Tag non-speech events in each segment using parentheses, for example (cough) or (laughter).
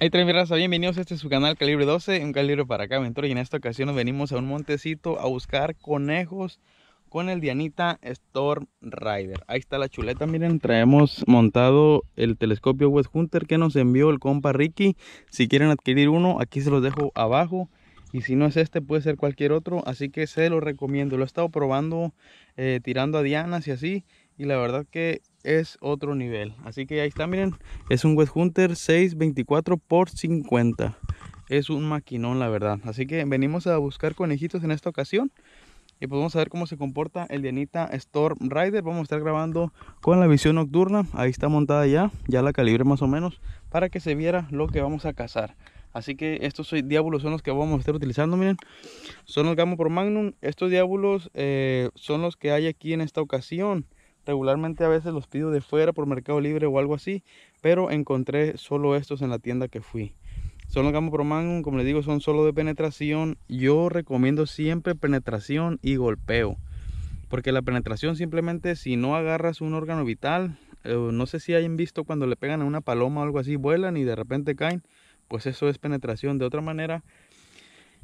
Mi raza, bienvenidos este su canal Calibre 12, un calibre para acá aventura y en esta ocasión nos venimos a un montecito a buscar conejos con el Dianita Storm Rider. Ahí está la chuleta, miren, traemos montado el telescopio West Hunter que nos envió el compa Ricky. Si quieren adquirir uno, aquí se los dejo abajo. Y si no es este, puede ser cualquier otro, así que se lo recomiendo. Lo he estado probando, eh, tirando a dianas y así, y la verdad que es otro nivel. Así que ahí está, miren, es un West Hunter 624 por 50. Es un maquinón, la verdad. Así que venimos a buscar conejitos en esta ocasión. Y pues vamos a ver cómo se comporta el Dianita Storm Rider. Vamos a estar grabando con la visión nocturna. Ahí está montada ya, ya la calibre más o menos, para que se viera lo que vamos a cazar. Así que estos diábulos son los que vamos a estar utilizando, miren. Son los Gamo Pro Magnum. Estos diábulos eh, son los que hay aquí en esta ocasión. Regularmente a veces los pido de fuera por Mercado Libre o algo así, pero encontré solo estos en la tienda que fui. Son los Gamo Pro Magnum, como les digo, son solo de penetración. Yo recomiendo siempre penetración y golpeo. Porque la penetración simplemente si no agarras un órgano vital, eh, no sé si hayan visto cuando le pegan a una paloma o algo así, vuelan y de repente caen, pues eso es penetración. De otra manera,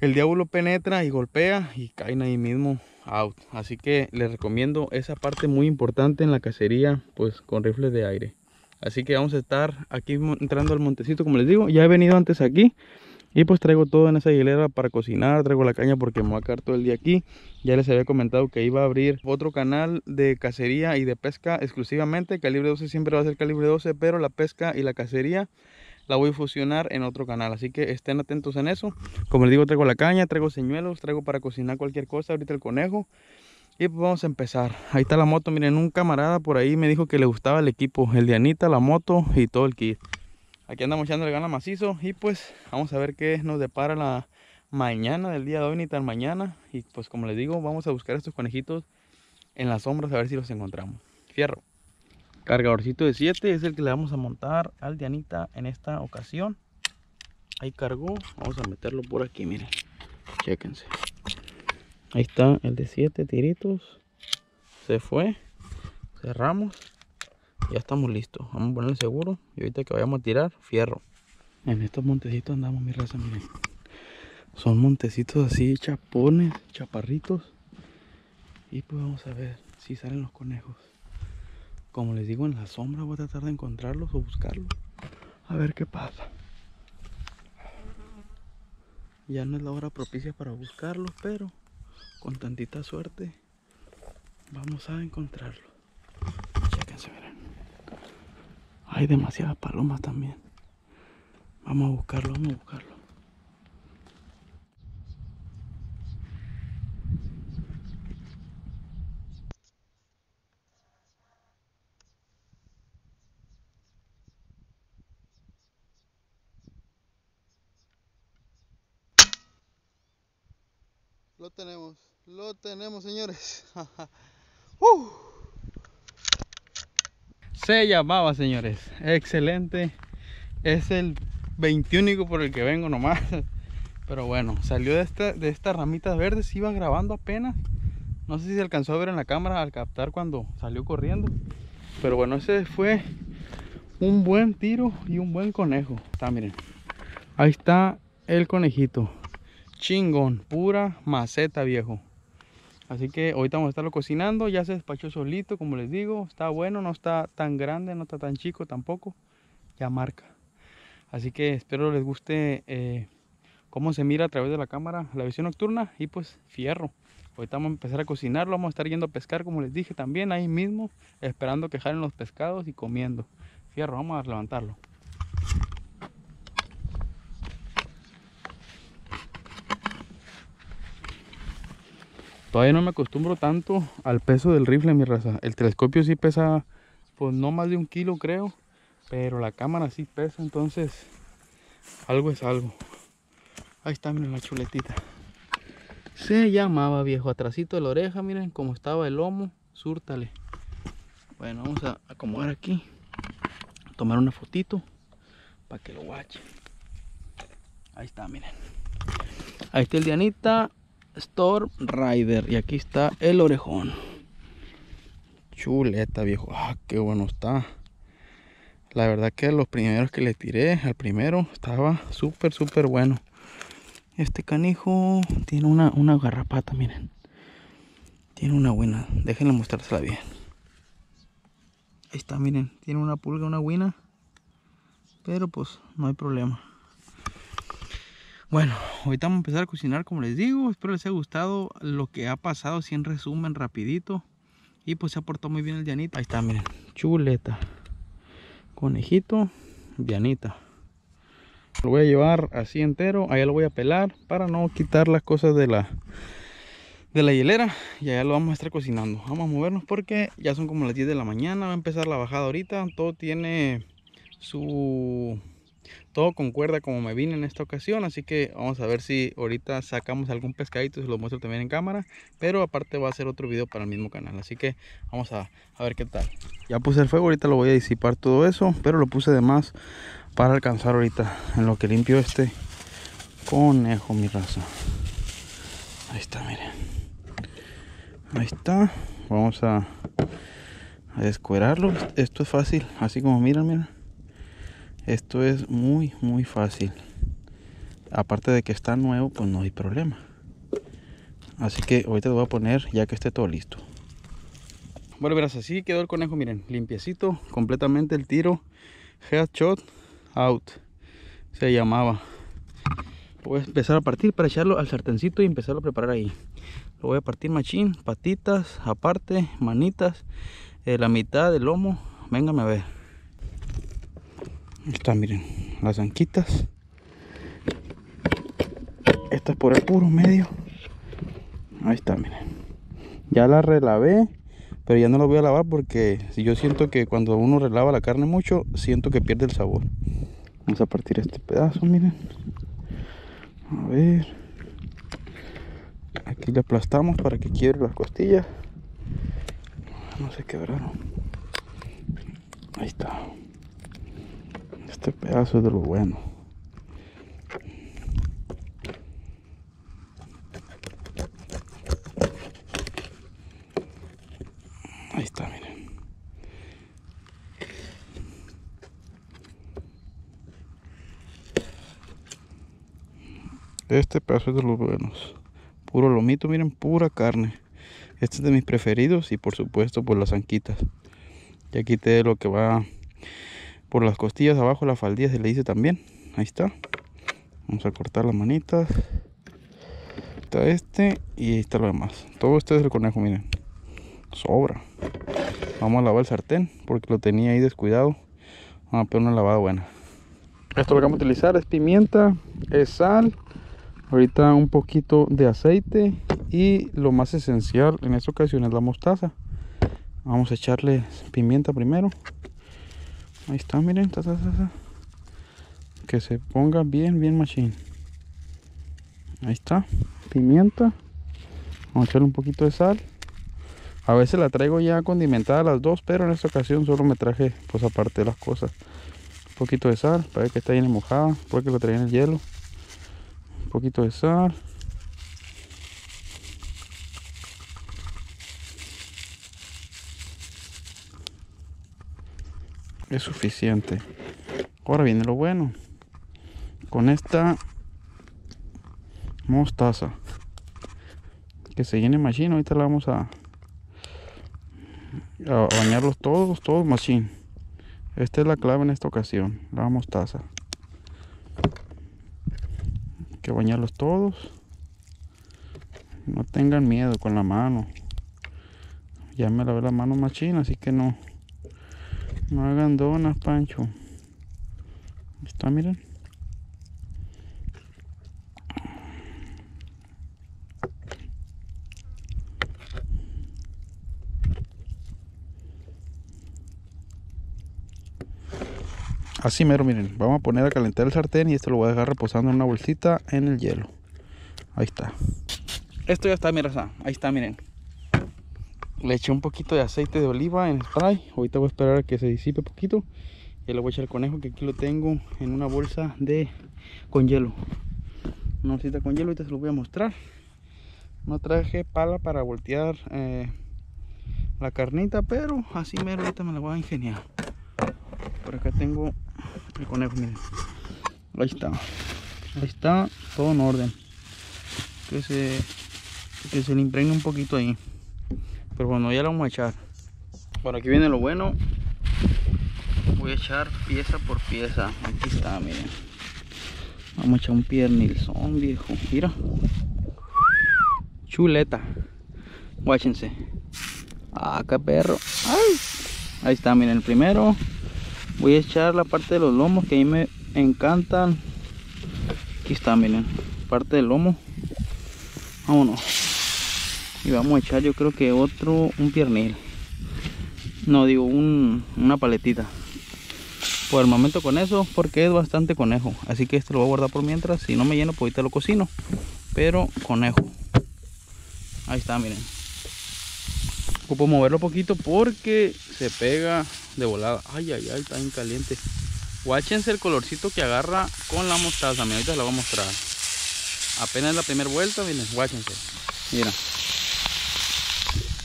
el diablo penetra y golpea y caen ahí mismo out. Así que les recomiendo esa parte muy importante en la cacería, pues con rifles de aire. Así que vamos a estar aquí entrando al montecito, como les digo. Ya he venido antes aquí. Y pues traigo todo en esa hilera para cocinar, traigo la caña porque me voy a quedar todo el día aquí. Ya les había comentado que iba a abrir otro canal de cacería y de pesca exclusivamente. Calibre 12 siempre va a ser calibre 12, pero la pesca y la cacería la voy a fusionar en otro canal. Así que estén atentos en eso. Como les digo, traigo la caña, traigo señuelos, traigo para cocinar cualquier cosa. Ahorita el conejo. Y pues vamos a empezar. Ahí está la moto. Miren, un camarada por ahí me dijo que le gustaba el equipo. El de Anita, la moto y todo el kit. Aquí andamos echándole gana macizo. Y pues vamos a ver qué nos depara la mañana del día de hoy, ni tan mañana. Y pues como les digo, vamos a buscar estos conejitos en las sombras a ver si los encontramos. Fierro. Cargadorcito de 7 es el que le vamos a montar al Dianita en esta ocasión. Ahí cargó. Vamos a meterlo por aquí, miren. Chéquense. Ahí está el de 7 tiritos. Se fue. Cerramos. Ya estamos listos. Vamos a ponerle seguro. Y ahorita que vayamos a tirar, fierro. En estos montecitos andamos, mi raza, miren. Son montecitos así, chapones, chaparritos. Y pues vamos a ver si salen los conejos. Como les digo, en la sombra voy a tratar de encontrarlos o buscarlos. A ver qué pasa. Ya no es la hora propicia para buscarlos, pero con tantita suerte vamos a encontrarlos. Hay demasiadas palomas también. Vamos a buscarlo, vamos a buscarlo. Lo tenemos, lo tenemos señores. (laughs) uh. Se llamaba señores, excelente. Es el 21 por el que vengo nomás. (laughs) Pero bueno, salió de, esta, de estas ramitas verdes, iba grabando apenas. No sé si se alcanzó a ver en la cámara al captar cuando salió corriendo. Pero bueno, ese fue un buen tiro y un buen conejo. Está, miren. Ahí está el conejito chingón, pura maceta viejo. Así que ahorita vamos a estarlo cocinando, ya se despachó solito, como les digo, está bueno, no está tan grande, no está tan chico tampoco, ya marca. Así que espero les guste eh, cómo se mira a través de la cámara la visión nocturna y pues fierro. Ahorita vamos a empezar a cocinarlo, vamos a estar yendo a pescar como les dije también ahí mismo, esperando que jalen los pescados y comiendo. Fierro, vamos a levantarlo. Todavía no me acostumbro tanto al peso del rifle, mi raza. El telescopio sí pesa, pues no más de un kilo creo. Pero la cámara sí pesa, entonces algo es algo. Ahí está, miren la chuletita. Se llamaba viejo, atrasito de la oreja, miren cómo estaba el lomo. Súrtale. Bueno, vamos a acomodar aquí. Tomar una fotito para que lo guache. Ahí está, miren. Ahí está el Dianita Storm Rider. Y aquí está el orejón. Chuleta, viejo. Ah, qué bueno está. La verdad que los primeros que le tiré, al primero, estaba súper, súper bueno. Este canijo tiene una, una garrapata, miren. Tiene una buena. Déjenle mostrársela bien. Ahí está, miren. Tiene una pulga, una buena. Pero pues no hay problema. Bueno, ahorita vamos a empezar a cocinar como les digo. Espero les haya gustado lo que ha pasado, así en resumen, rapidito. Y pues se ha portado muy bien el Dianita. Ahí está, miren. Chuleta. Conejito, Dianita. Lo voy a llevar así entero. Allá lo voy a pelar para no quitar las cosas de la de la hielera y allá lo vamos a estar cocinando vamos a movernos porque ya son como las 10 de la mañana va a empezar la bajada ahorita todo tiene su todo concuerda como me vine en esta ocasión así que vamos a ver si ahorita sacamos algún pescadito se lo muestro también en cámara pero aparte va a ser otro video para el mismo canal así que vamos a, a ver qué tal. Ya puse el fuego ahorita lo voy a disipar todo eso pero lo puse de más para alcanzar ahorita en lo que limpio este conejo mi raza. Ahí está miren ahí está. Vamos a, a descuerarlo esto es fácil así como miran miren esto es muy muy fácil. Aparte de que está nuevo pues no hay problema. Así que ahorita lo voy a poner ya que esté todo listo. Bueno verás así quedó el conejo miren limpiecito completamente el tiro. Headshot out se llamaba. Voy a empezar a partir para echarlo al sartencito y empezarlo a preparar ahí. Lo voy a partir machín patitas aparte manitas eh, la mitad del lomo. Véngame a ver está miren las anquitas. Esta es por el puro medio. Ahí está miren. Ya la relavé pero ya no la voy a lavar porque si yo siento que cuando uno relava la carne mucho siento que pierde el sabor. Vamos a partir este pedazo miren. A ver. Aquí le aplastamos para que quiebre las costillas. No se quebraron ahí está este pedazo es de lo bueno. Ahí está, miren. Este pedazo es de los buenos. Puro lomito, miren, pura carne. Este es de mis preferidos y por supuesto por las anquitas. Ya quité lo que va por las costillas abajo la faldilla se le dice también. Ahí está. Vamos a cortar las manitas está este y ahí está lo demás. Todo esto es el conejo miren. Sobra. Vamos a lavar el sartén porque lo tenía ahí descuidado. Vamos a poner una lavada buena. Esto lo que vamos a utilizar es pimienta es sal ahorita un poquito de aceite y lo más esencial en esta ocasión es la mostaza. Vamos a echarle pimienta primero Ahí está, miren. Que se ponga bien, bien machín. Ahí está. Pimienta. Vamos a echarle un poquito de sal. A veces la traigo ya condimentada las dos, pero en esta ocasión solo me traje pues aparte de las cosas. Un poquito de sal, para que está bien mojada, porque lo traía en el hielo. Un poquito de sal. Es suficiente. Ahora viene lo bueno. Con esta mostaza que se llene machine ahorita la vamos a, a bañarlos todos todos machine esta es la clave en esta ocasión la mostaza. Hay que bañarlos todos. No tengan miedo con la mano. Ya me lavé la mano machine así que no no hagan donas, Pancho. Está, miren. Así mero, miren. Vamos a poner a calentar el sartén y esto lo voy a dejar reposando en una bolsita en el hielo. Ahí está. Esto ya está, miren. Ahí está, miren le eché un poquito de aceite de oliva en spray ahorita voy a esperar a que se disipe poquito y le voy a echar el conejo que aquí lo tengo en una bolsa de con hielo una bolsita con hielo ahorita se lo voy a mostrar no traje pala para voltear eh, la carnita pero así mero ahorita me la voy a ingeniar por acá tengo el conejo, miren. Ahí está. Ahí está, todo en orden. Que se, que se le impregne un poquito ahí. Pero bueno, ya lo vamos a echar. Por aquí viene lo bueno. Voy a echar pieza por pieza. Aquí está, miren. Vamos a echar un piernilzón, viejo. Mira. Chuleta. Guáchense. Qué perro. Ahí está, miren, el primero. Voy a echar la parte de los lomos que a mí me encantan. Aquí está, miren. Parte del lomo. Vámonos. Y vamos a echar yo creo que otro, un piernil. No, digo un, una paletita. Por el momento con eso, porque es bastante conejo. Así que este lo voy a guardar por mientras. Si no me lleno, pues ahorita lo cocino. Pero conejo. Ahí está, miren. Ocupo moverlo poquito porque se pega de volada. Ay, ay, ay, está bien caliente. Guáchense el colorcito que agarra con la mostaza. Miren, ahorita se lo voy a mostrar. Apenas la primera vuelta, miren, guáchense. Mira.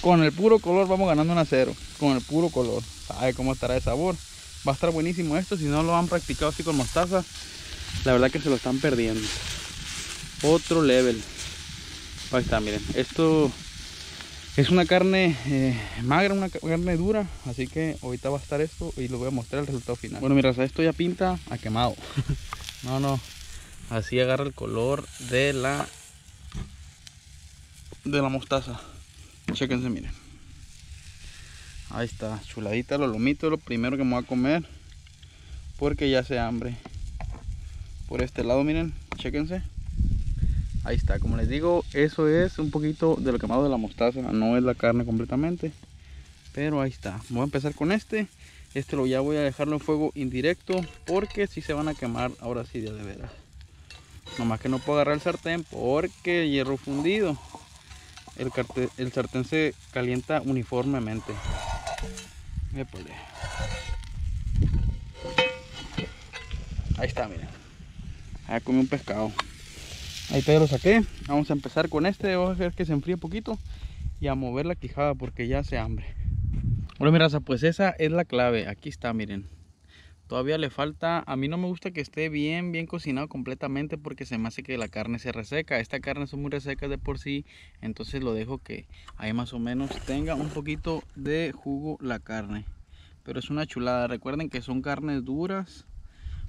Con el puro color vamos ganando un a cero. Con el puro color. Sabe cómo estará de sabor. Va a estar buenísimo esto. Si no lo han practicado así con mostaza, la verdad que se lo están perdiendo. Otro level. Ahí está, miren. Esto es una carne eh, magra, una carne dura, así que ahorita va a estar esto y lo voy a mostrar el resultado final. Bueno, mira, esto ya pinta a quemado. (laughs) no, no, así agarra el color de la de la mostaza. Chequense, miren. Ahí está, chuladita los lomitos, lo primero que me voy a comer porque ya se hambre. Por este lado, miren, chequense. Ahí está, como les digo, eso es un poquito de lo quemado de la mostaza, no es la carne completamente. Pero ahí está, voy a empezar con este. Este lo ya voy a dejarlo en fuego indirecto porque si se van a quemar ahora sí de veras. Nomás que no puedo agarrar el sartén porque hierro fundido. El, sartén se calienta uniformemente. Ahí está, miren. Ahí comí un pescado. Ahí todavía lo saqué. Vamos a empezar con este. Vamos a ver que se enfríe un poquito. Y a mover la quijada porque ya se hambre. Bueno, mi raza, pues esa es la clave. Aquí está, miren. Todavía le falta, a mí no me gusta que esté bien, bien cocinado completamente porque se me hace que la carne se reseca. Esta carne es muy reseca de por sí, entonces lo dejo que ahí más o menos tenga un poquito de jugo la carne. Pero es una chulada, recuerden que son carnes duras.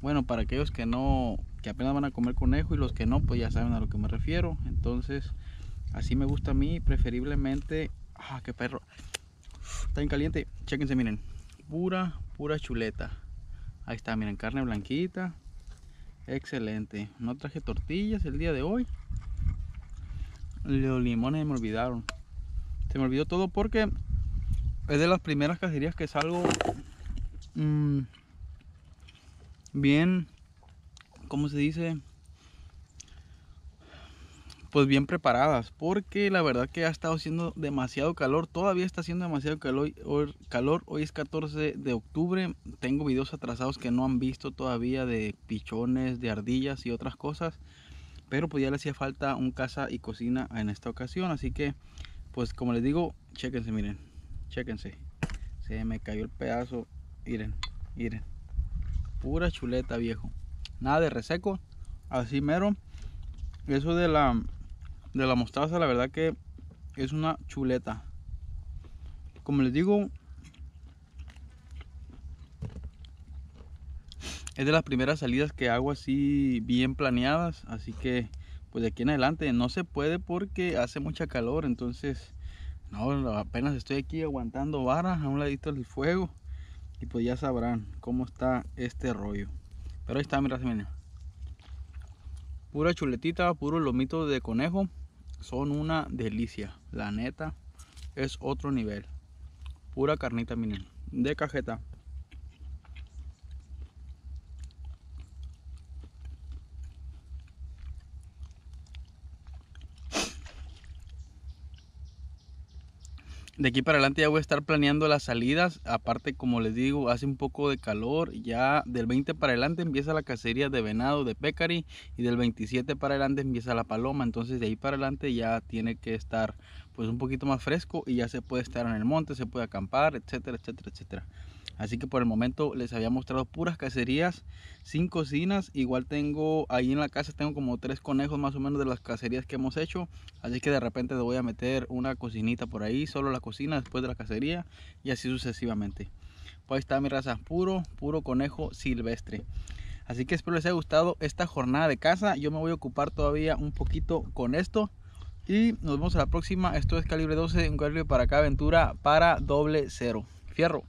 Bueno, para aquellos que no, que apenas van a comer conejo y los que no, pues ya saben a lo que me refiero. Entonces, así me gusta a mí, preferiblemente... ¡Ah, qué perro! Está bien caliente. Chéquense, miren. Pura, pura chuleta. Ahí está, miren, carne blanquita. Excelente. No traje tortillas el día de hoy. Los limones me olvidaron. Se me olvidó todo porque es de las primeras cacerías que salgo mmm, bien ¿cómo se dice? Pues bien preparadas, porque la verdad que ha estado haciendo demasiado calor, todavía está haciendo demasiado calor, hoy es 14 de octubre, tengo videos atrasados que no han visto todavía de pichones, de ardillas y otras cosas, pero pues ya le hacía falta un casa y cocina en esta ocasión, así que pues como les digo, chequense, miren, chequense, se me cayó el pedazo, miren, miren, pura chuleta viejo nada de reseco así mero eso de la de la mostaza la verdad que es una chuleta como les digo es de las primeras salidas que hago así bien planeadas así que pues de aquí en adelante no se puede porque hace mucha calor entonces no apenas estoy aquí aguantando vara a un ladito del fuego y pues ya sabrán cómo está este rollo pero ahí está, mira, mira. Pura chuletita, puro lomito de conejo. Son una delicia. La neta, es otro nivel. Pura carnita, miren. De cajeta. De aquí para adelante ya voy a estar planeando las salidas. Aparte, como les digo, hace un poco de calor. Ya del 20 para adelante empieza la cacería de venado, de pecari. Y del 27 para adelante empieza la paloma. Entonces de ahí para adelante ya tiene que estar pues un poquito más fresco. Y ya se puede estar en el monte, se puede acampar, etcétera, etcétera, etcétera. Así que por el momento les había mostrado puras cacerías sin cocinas. Igual tengo ahí en la casa, tengo como tres conejos más o menos de las cacerías que hemos hecho. Así que de repente le voy a meter una cocinita por ahí, solo la cocina después de la cacería y así sucesivamente. Pues ahí está mi raza, puro, puro conejo silvestre. Así que espero les haya gustado esta jornada de caza. Yo me voy a ocupar todavía un poquito con esto. Y nos vemos a la próxima. Esto es calibre 12, un calibre para acá aventura para doble cero. Fierro.